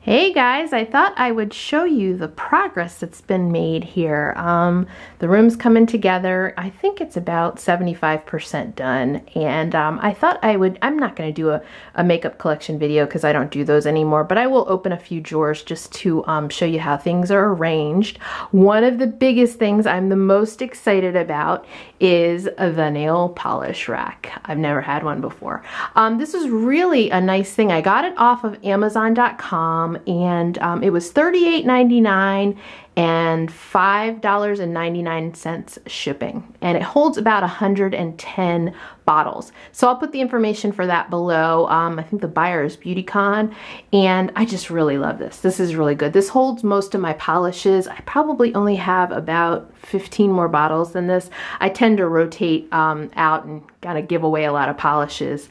Hey guys, I thought I would show you the progress that's been made here. Um, the room's coming together. I think it's about 75% done. And um, I thought I would, I'm not going to do a, a, makeup collection video because I don't do those anymore, but I will open a few drawers just to um, show you how things are arranged. One of the biggest things I'm the most excited about is the nail polish rack. I've never had one before. Um, this is really a nice thing. I got it off of Amazon.com and um, it was $38.99 and $5.99 shipping. And it holds about 110 bottles. So I'll put the information for that below. Um, I think the buyer is Beauticom and I just really love this. This is really good. This holds most of my polishes. I probably only have about 15 more bottles than this. I tend to rotate um, out and kind of give away a lot of polishes.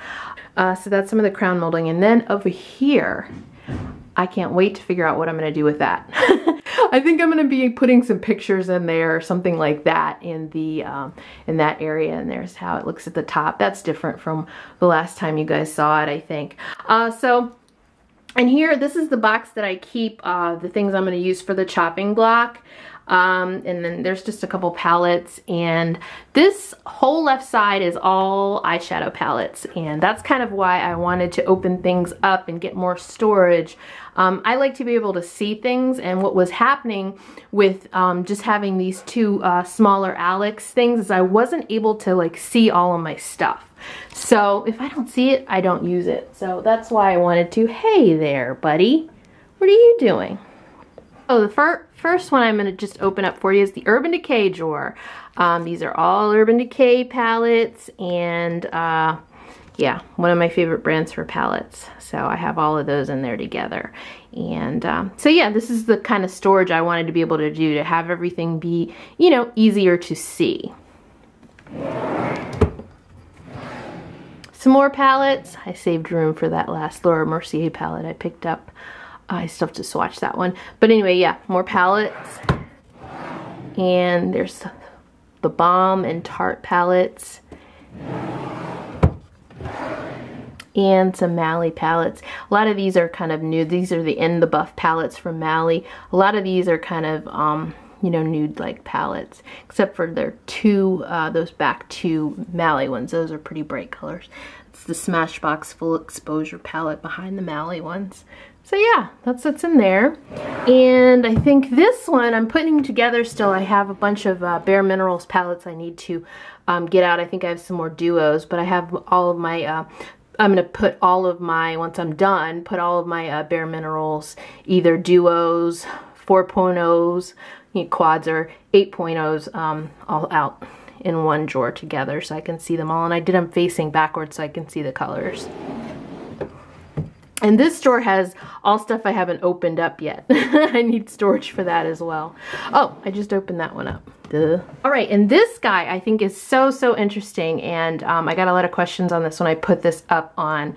Uh, so that's some of the crown molding. And then over here, I can't wait to figure out what I'm gonna do with that. I think I'm gonna be putting some pictures in there or something like that in the um, in that area and there's how it looks at the top. That's different from the last time you guys saw it, I think. Uh, so, and here, this is the box that I keep uh, the things I'm gonna use for the chopping block. Um, and then there's just a couple palettes and this whole left side is all eyeshadow palettes and that's kind of why I wanted to open things up and get more storage. Um, I like to be able to see things and what was happening with um, just having these two uh, smaller Alex things is I wasn't able to like see all of my stuff. So if I don't see it, I don't use it. So that's why I wanted to, hey there buddy, what are you doing? Oh, the fir first one I'm going to just open up for you is the Urban Decay drawer. Um, these are all Urban Decay palettes and uh, yeah, one of my favorite brands for palettes. So I have all of those in there together. And um, so yeah, this is the kind of storage I wanted to be able to do to have everything be, you know, easier to see. Some more palettes. I saved room for that last Laura Mercier palette I picked up. I still have to swatch that one. But anyway, yeah, more palettes. And there's the Balm and Tarte palettes. And some Mally palettes. A lot of these are kind of new. These are the In the Buff palettes from Mally. A lot of these are kind of, um, you know, nude-like palettes. Except for their two, uh, those back two Mally ones. Those are pretty bright colors. It's the Smashbox Full Exposure palette behind the Mally ones. So yeah, that's what's in there. And I think this one I'm putting together still. I have a bunch of uh, Bare Minerals palettes I need to um, get out. I think I have some more duos, but I have all of my, uh, I'm going to put all of my, once I'm done, put all of my uh, Bare Minerals, either duos, 4.0s, you know, quads, or 8.0s um, all out in one drawer together so I can see them all. And I did them facing backwards so I can see the colors. And this store has all stuff I haven't opened up yet. I need storage for that as well. Oh, I just opened that one up. Duh. All right, and this guy I think is so, so interesting. And um, I got a lot of questions on this when I put this up on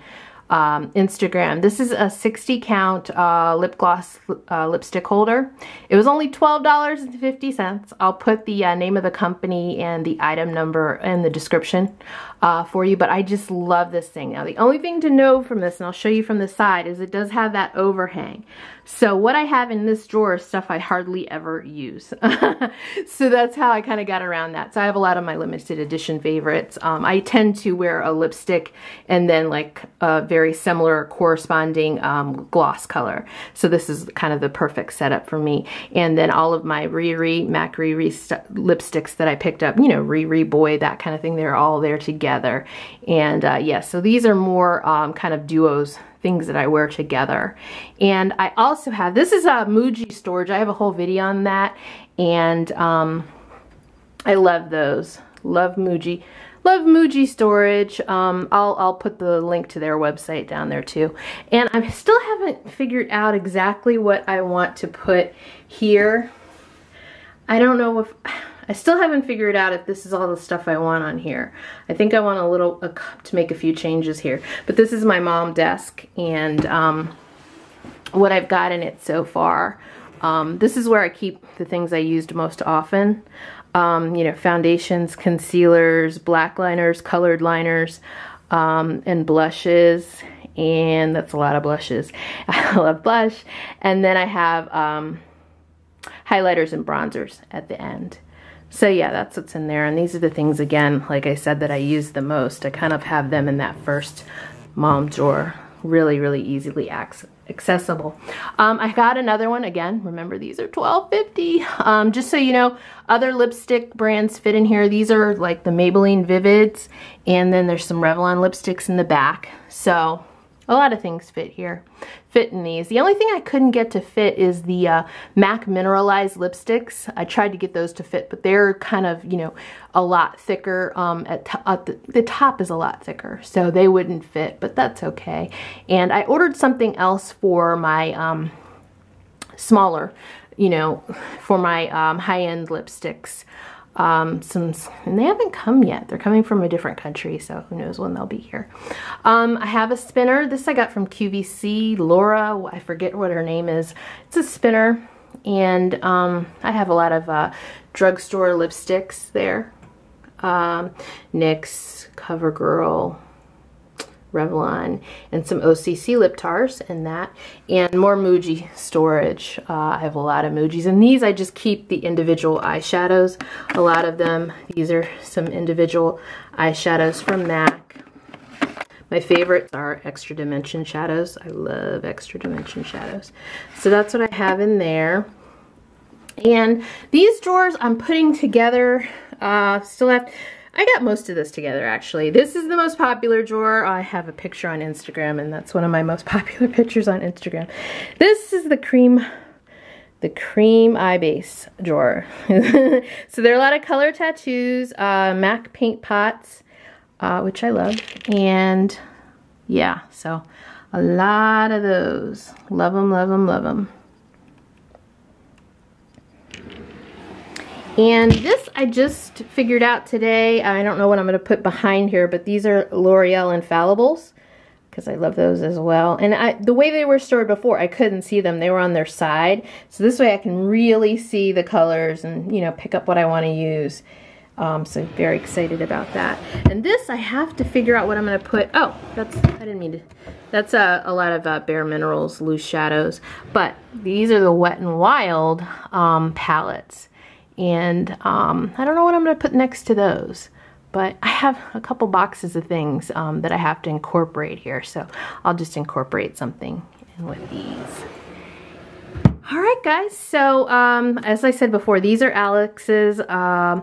um, Instagram. This is a 60 count uh, lip gloss uh, lipstick holder. It was only $12.50. I'll put the uh, name of the company and the item number in the description uh, for you, but I just love this thing. Now the only thing to know from this, and I'll show you from the side, is it does have that overhang. So what I have in this drawer is stuff I hardly ever use. so that's how I kind of got around that. So I have a lot of my limited edition favorites. Um, I tend to wear a lipstick and then like a very similar corresponding um, gloss color. So this is kind of the perfect setup for me. And then all of my Riri, MAC Riri lipsticks that I picked up, you know, Riri Boy, that kind of thing, they're all there together. And uh, yes, yeah, so these are more um, kind of duos things that I wear together. And I also have, this is a Muji storage. I have a whole video on that. And um, I love those. Love Muji. Love Muji storage. Um, I'll, I'll put the link to their website down there too. And I still haven't figured out exactly what I want to put here. I don't know if... I still haven't figured out if this is all the stuff I want on here. I think I want a little, uh, to make a few changes here. But this is my Malm desk and um, what I've got in it so far. Um, this is where I keep the things I used most often. Um, you know, foundations, concealers, black liners, colored liners, um, and blushes. and that's a lot of blushes. I love blush. And then I have um, highlighters and bronzers at the end. So yeah, that's what's in there. And these are the things, again, like I said, that I use the most. I kind of have them in that first Malm drawer. Really, really easily accessible. Um, I got another one. Again, remember these are $12.50. Um, just so you know, other lipstick brands fit in here. These are like the Maybelline Vivids. And then there's some Revlon lipsticks in the back. So a lot of things fit here, fit in these. The only thing I couldn't get to fit is the uh, MAC Mineralized lipsticks. I tried to get those to fit, but they're kind of, you know, a lot thicker. Um, at, at the, the top is a lot thicker, so they wouldn't fit, but that's okay. And I ordered something else for my um, smaller, you know, for my um, high-end lipsticks um, some, and they haven't come yet. They're coming from a different country, so who knows when they'll be here. Um, I have a spinner. This I got from QVC. Laura, I forget what her name is. It's a spinner, and um, I have a lot of uh, drugstore lipsticks there. Um, NYX, CoverGirl, Revlon, and some OCC lip tars and that, and more Muji storage. Uh, I have a lot of Mujis, and these I just keep the individual eyeshadows. A lot of them, these are some individual eyeshadows from MAC. My favorites are Extra Dimension shadows. I love Extra Dimension shadows. So that's what I have in there. And these drawers I'm putting together, uh, still have I got most of this together actually. This is the most popular drawer. I have a picture on Instagram and that's one of my most popular pictures on Instagram. This is the cream the cream eye base drawer. so there are a lot of color tattoos, uh, MAC paint pots, uh, which I love. And yeah, so a lot of those. Love them, love them, love them. And this I just figured out today. I don't know what I'm going to put behind here, but these are L'Oreal Infallibles because I love those as well. And I, the way they were stored before, I couldn't see them. They were on their side. So this way I can really see the colors and, you know, pick up what I want to use. Um, so very excited about that. And this, I have to figure out what I'm going to put. Oh, that's, I didn't mean to. That's a, a lot of uh, Bare Minerals Loose Shadows. But these are the Wet n Wild um, palettes. And um, I don't know what I'm going to put next to those. But I have a couple boxes of things um, that I have to incorporate here. So I'll just incorporate something in with these. All right, guys. So um, as I said before, these are Alex's uh,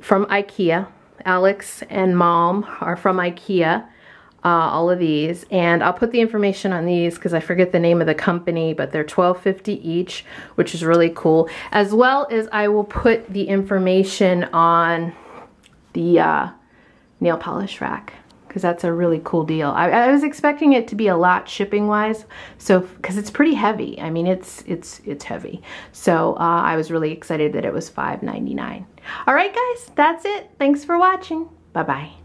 from Ikea. Alex and Malm are from Ikea uh, all of these. And I'll put the information on these because I forget the name of the company, but they're $12.50 each, which is really cool. As well as I will put the information on the uh, nail polish rack because that's a really cool deal. I, I, was expecting it to be a lot shipping wise, so because it's pretty heavy. I mean, it's it's it's heavy. So uh, I was really excited that it was $5.99. All right, guys, that's it. Thanks for watching. Bye bye.